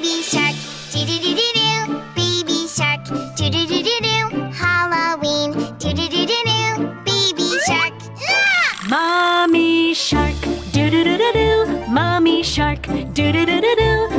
Baby shark, do do do do do. Baby shark, do do do do do. Halloween, do do do do do. Baby shark. Ah! Mommy shark, do do do do do. Mommy shark, do do do do do.